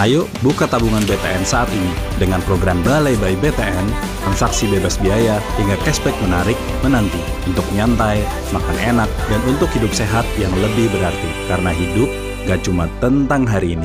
Ayo buka tabungan BTN saat ini dengan program Balai by BTN, transaksi bebas biaya hingga cashback menarik menanti untuk nyantai, makan enak, dan untuk hidup sehat yang lebih berarti. Karena hidup gak cuma tentang hari ini,